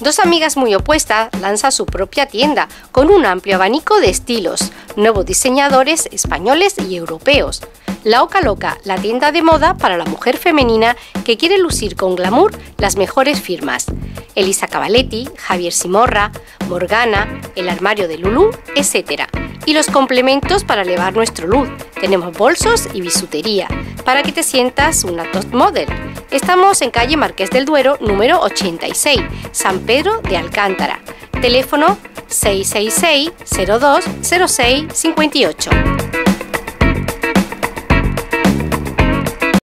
Dos amigas muy opuestas lanzan su propia tienda con un amplio abanico de estilos, nuevos diseñadores españoles y europeos. La Oca Loca, la tienda de moda para la mujer femenina que quiere lucir con glamour las mejores firmas. Elisa Cavaletti, Javier Simorra, Morgana, el armario de Lulu, etc. Y los complementos para elevar nuestro look. Tenemos bolsos y bisutería, para que te sientas una top model. Estamos en calle Marqués del Duero, número 86, San Pedro de Alcántara. Teléfono 666 02 06 58.